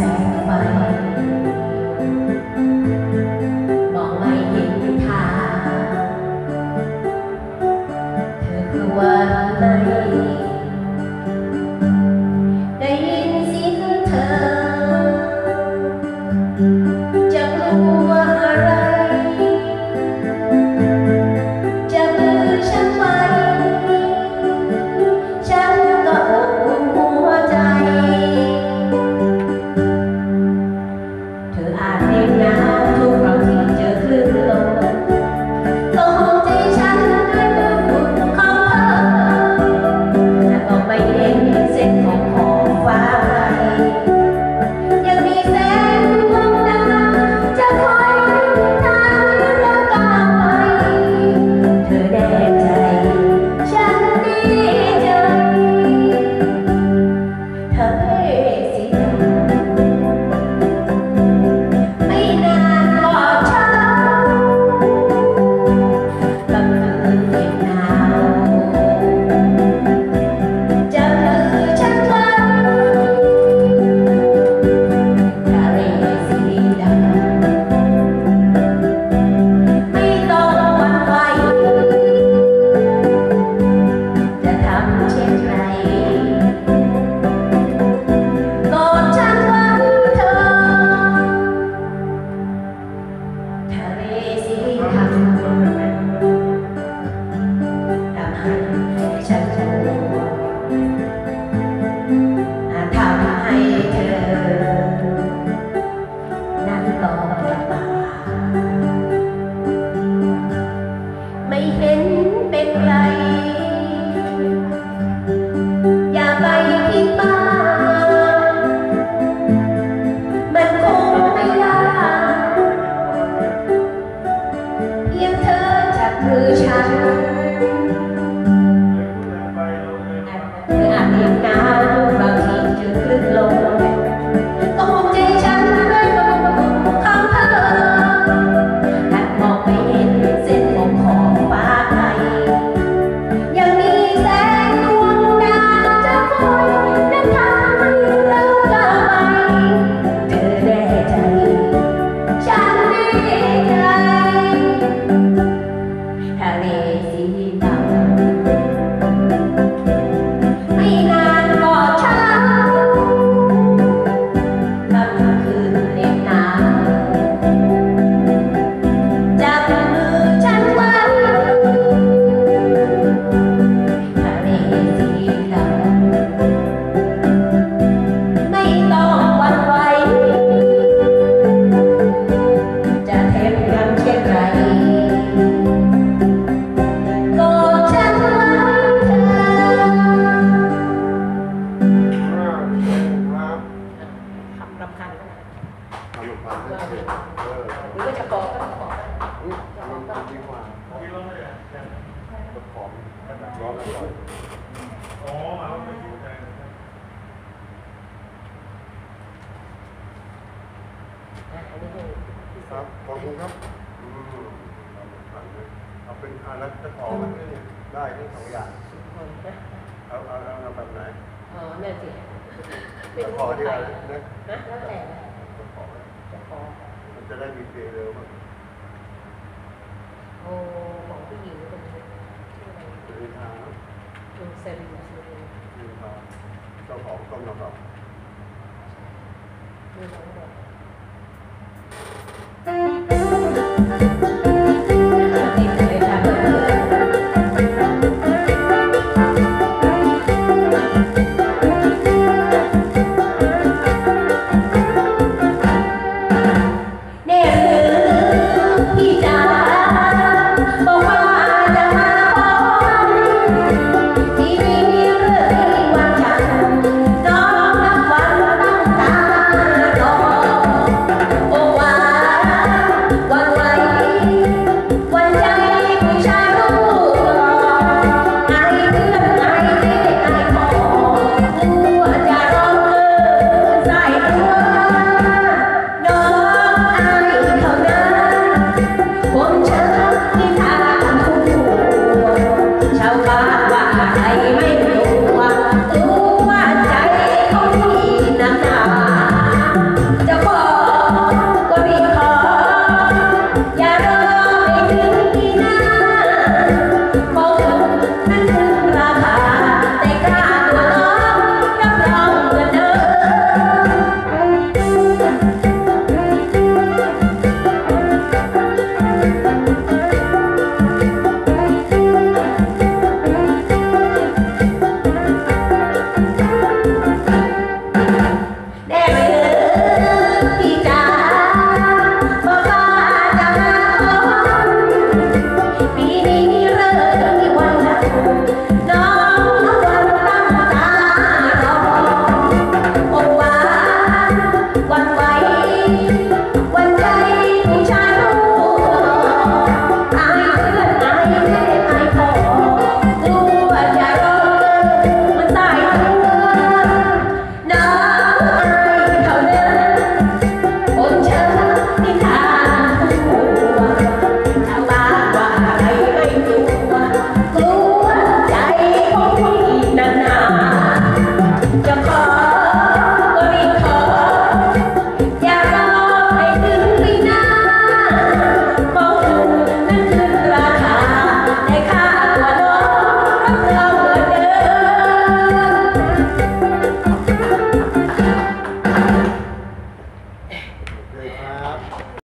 second mother. จครับขอบคุณครับอืมเอาเป็นอารักจะขอมันเนี่ยได้ทั้สองอย่างเอาเอาเอาแบบไหนอ๋อนั่นสิจะขอดีกว่านะแล้วแต่จะขอจะขอมันจะได้มีเพลงเร็วมากโอ้ของผู้หญิงก็ คุณวิภาคุณเซรีนคุณวิภาเจ้าของต้องน้ำดอบคุณน้ำดอก